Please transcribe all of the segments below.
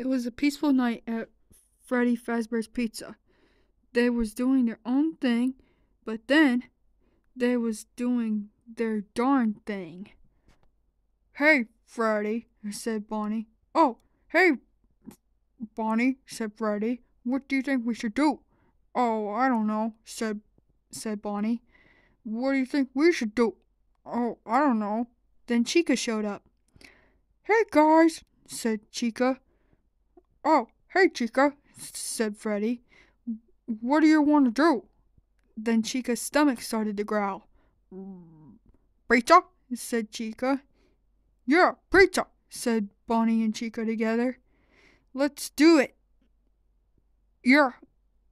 It was a peaceful night at Freddy Fazbear's Pizza. They was doing their own thing, but then they was doing their darn thing. Hey, Freddy, said Bonnie. Oh, hey, Bonnie, said Freddy. What do you think we should do? Oh, I don't know, said said Bonnie. What do you think we should do? Oh, I don't know. Then Chica showed up. Hey guys, said Chica. Oh, hey Chica, said Freddy. What do you want to do? Then Chica's stomach started to growl. Pizza, said Chica. Yeah, pizza, said Bonnie and Chica together. Let's do it. Yeah,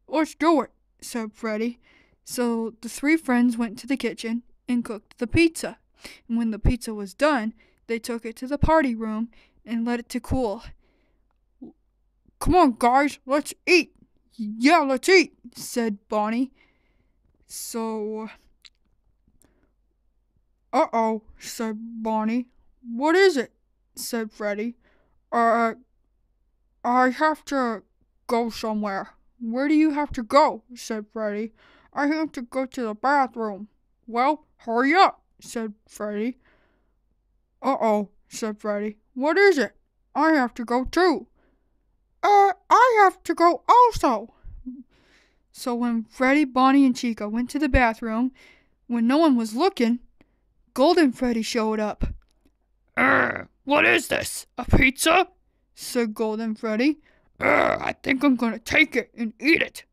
let's do it, said Freddy. So the three friends went to the kitchen and cooked the pizza. And when the pizza was done, they took it to the party room and let it to cool. Come on, guys, let's eat. Yeah, let's eat, said Bonnie. So. Uh oh, said Bonnie. What is it? said Freddy. Uh, I have to go somewhere. Where do you have to go? said Freddy. I have to go to the bathroom. Well, hurry up, said Freddy. Uh oh, said Freddy. What is it? I have to go too. Uh, I have to go also. So when Freddy, Bonnie, and Chica went to the bathroom, when no one was looking, Golden Freddy showed up. Uh, what is this? A pizza? said Golden Freddy. Uh, I think I'm gonna take it and eat it.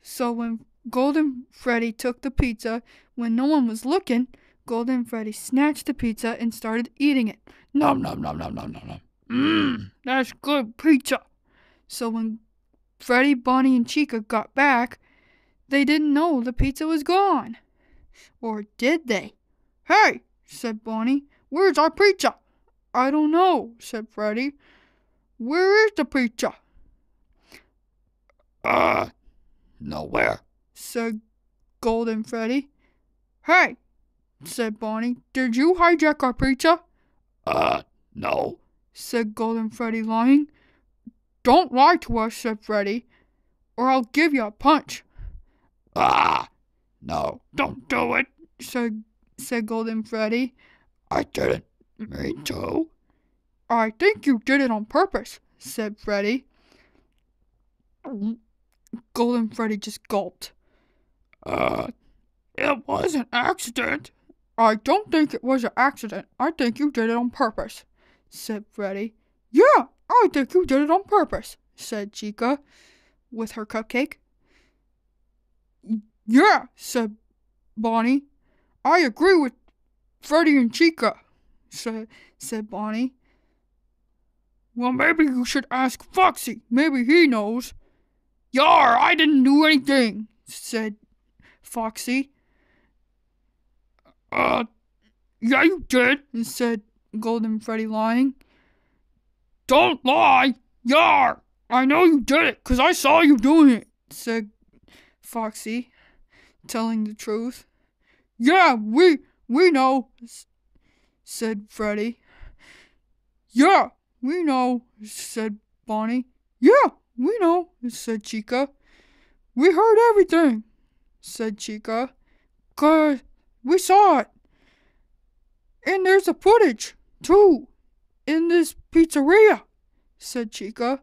So when Golden Freddy took the pizza, when no one was looking, Golden Freddy snatched the pizza and started eating it. Nom nom nom nom nom nom nom. Mmm, that's good pizza. So when Freddy, Bonnie, and Chica got back, they didn't know the pizza was gone. Or did they? Hey, said Bonnie, where's our pizza? I don't know, said Freddy. Where is the pizza? Uh, nowhere, said Golden Freddy. Hey, said Bonnie, did you hijack our pizza? Uh, no, said Golden Freddy, lying. Don't lie to us, said Freddy, or I'll give you a punch. Ah, no, don't do it, said, said Golden Freddy. I didn't mean to. I think you did it on purpose, said Freddy. Golden Freddy just gulped. Uh, it was an accident. I don't think it was an accident. I think you did it on purpose, said Freddy. Yeah, I think you did it on purpose, said Chica with her cupcake. Yeah, said Bonnie. I agree with Freddy and Chica, said, said Bonnie. Well, maybe you should ask Foxy. Maybe he knows. Yar, I didn't do anything, said Foxy. Uh, yeah, you did, said Golden Freddy, lying. Don't lie! Yar! I know you did it, 'cause I saw you doing it, said Foxy, telling the truth. Yeah, we we know, said Freddy. Yeah, we know, said Bonnie. Yeah, we know, said Chica. We heard everything, said Chica. Cause we saw it. And there's a footage, too, in this pizzeria, said Chica.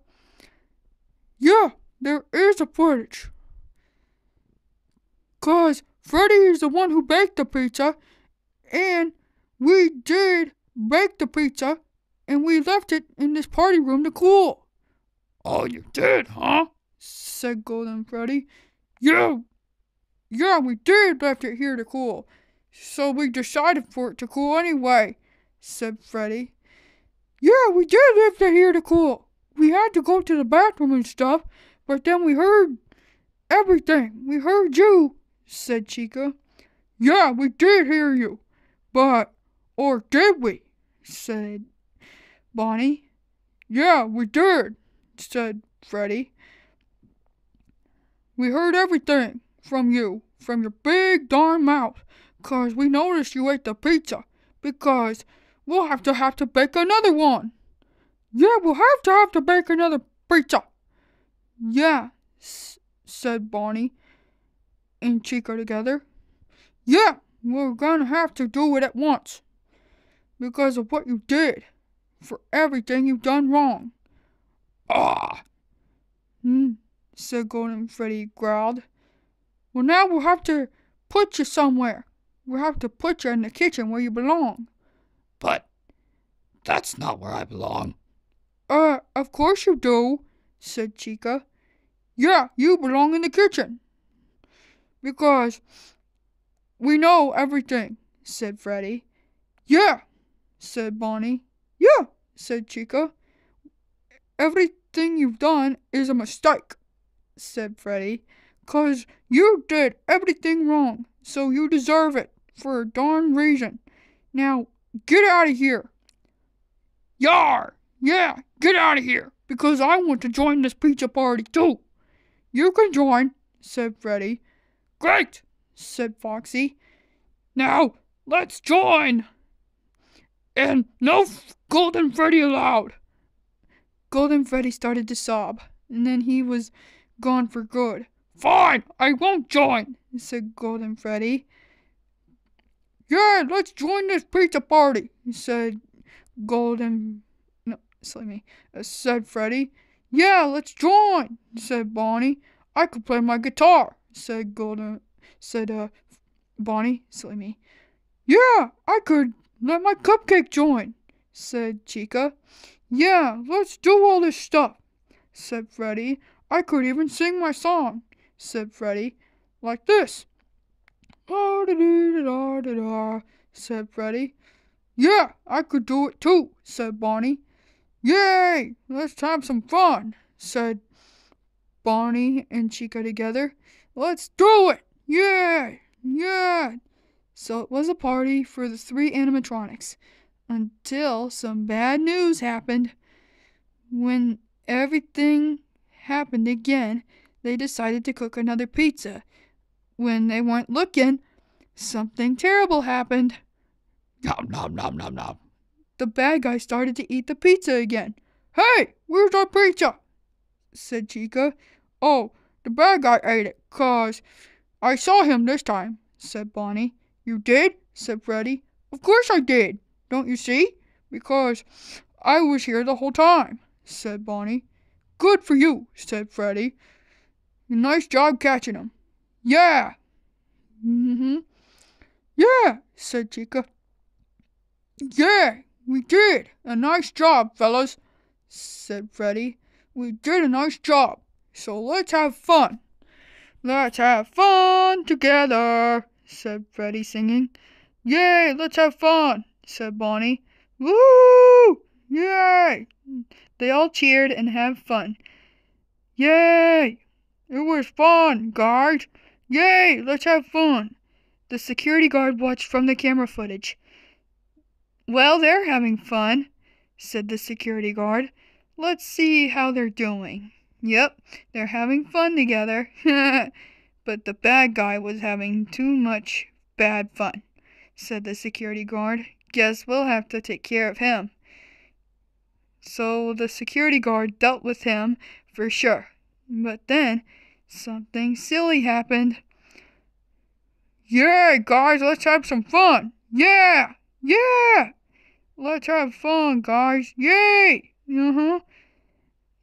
Yeah, there is a footage. 'Cause Freddy is the one who baked the pizza, and we did bake the pizza, and we left it in this party room to cool. Oh, you did, huh? said Golden Freddy. Yeah, yeah, we did left it here to cool. So we decided for it to cool anyway, said Freddy. Yeah, we did have to hear the call. We had to go to the bathroom and stuff, but then we heard everything. We heard you, said Chica. Yeah, we did hear you. But, or did we? said Bonnie. Yeah, we did, said Freddy. We heard everything from you, from your big darn mouth, 'cause we noticed you ate the pizza, because we'll have to have to bake another one. Yeah, we'll have to have to bake another pizza. Yeah, said Bonnie and Chica together. Yeah, we're gonna have to do it at once. Because of what you did. For everything you've done wrong. Ah, Hmm, said Golden Freddy growled. Well, now we'll have to put you somewhere. We'll have to put you in the kitchen where you belong. That's not where I belong. Uh, of course you do, said Chica. Yeah, you belong in the kitchen. Because we know everything, said Freddy. Yeah, said Bonnie. Yeah, said Chica. Everything you've done is a mistake, said Freddy. Cause you did everything wrong, so you deserve it for a darn reason. Now, get out of here. Yar! Yeah, get out of here, because I want to join this pizza party too. You can join, said Freddy. Great, said Foxy. Now, let's join. And no Golden Freddy allowed. Golden Freddy started to sob, and then he was gone for good. Fine, I won't join, said Golden Freddy. Yeah, let's join this pizza party, he said Golden. No, silly me. Uh, said Freddy. Yeah, let's join, said Bonnie. I could play my guitar, said Golden. Said uh, Bonnie. Silly me. Yeah, I could let my cupcake join, said Chica. Yeah, let's do all this stuff, said Freddy. I could even sing my song, said Freddy, like this. La da dee da da da, said Freddy. Yeah, I could do it too, said Bonnie. Yay! Let's have some fun, said Bonnie and Chica together. Let's do it! Yay! Yeah! So it was a party for the three animatronics until some bad news happened. When everything happened again, they decided to cook another pizza. When they weren't looking, something terrible happened. Nom nom nom nom nom. The bad guy started to eat the pizza again. Hey, where's our pizza? said Chica. Oh, the bad guy ate it, 'cause I saw him this time, said Bonnie. You did? said Freddy. Of course I did. Don't you see? Because I was here the whole time, said Bonnie. Good for you, said Freddy. Nice job catching him. Yeah. Mm-hmm. Yeah, said Chica. Yeah, we did. A nice job, fellas, said Freddy. We did a nice job. So let's have fun. Let's have fun together, said Freddy, singing. Yay, let's have fun, said Bonnie. Woo! Yay! They all cheered and had fun. Yay! It was fun, guys. Yay, let's have fun. The security guard watched from the camera footage. Well, they're having fun, said the security guard. Let's see how they're doing. Yep, they're having fun together. but the bad guy was having too much bad fun, said the security guard. Guess we'll have to take care of him. So the security guard dealt with him for sure. But then something silly happened. Yeah, guys, let's have some fun. Yeah, yeah. Let's have fun, guys. Yay! Uh huh.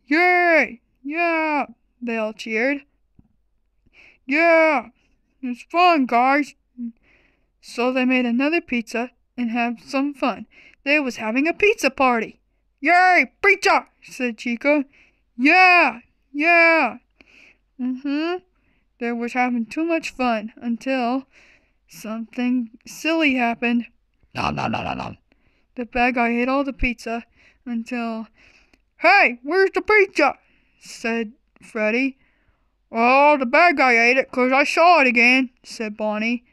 Yay! Yeah! They all cheered. Yeah! It's fun, guys. So they made another pizza and had some fun. They was having a pizza party. Yay! Pizza! said Chica. Yeah! Yeah! Mm-hmm. They was having too much fun until something silly happened. Nom nom nom nom nom. The bad guy ate all the pizza until. Hey, where's the pizza? said Freddy. Oh, the bad guy ate it 'cause I saw it again, said Bonnie.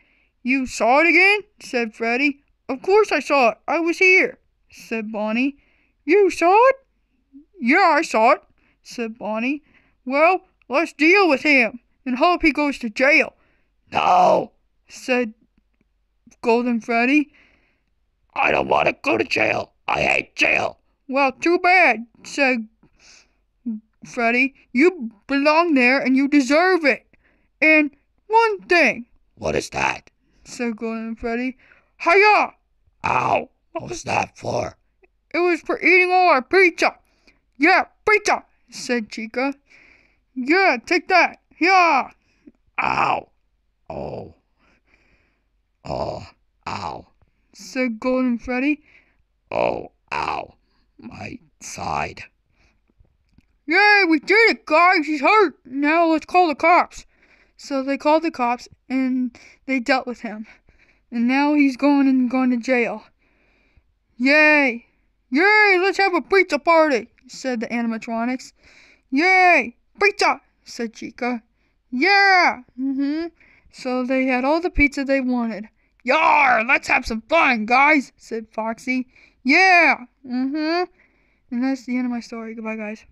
You saw it again? said Freddy. Of course I saw it. I was here, said Bonnie. You saw it? Yeah, I saw it, said Bonnie. Well, let's deal with him and hope he goes to jail, No, said Golden Freddy. I don't want to go to jail. I hate jail. Well, too bad, said Freddy. You belong there and you deserve it. And one thing, What is that? said Golden Freddy. Hiya! Ow! What was that for? It was for eating all our pizza. Yeah, pizza, said Chica. Yeah, take that. Yeah. Ow! Oh. Oh. Ow. Said Golden Freddy. Oh. Ow. My side. Yay, we did it, guys. He's hurt. Now let's call the cops. So they called the cops and they dealt with him. And now he's going and going to jail. Yay! Yay! Let's have a pizza party, said the animatronics. Yay! Pizza, said Chica. Yeah! Mm-hmm. So they had all the pizza they wanted. Yar! Let's have some fun, guys, said Foxy. Yeah! Mm-hmm. And that's the end of my story. Goodbye, guys.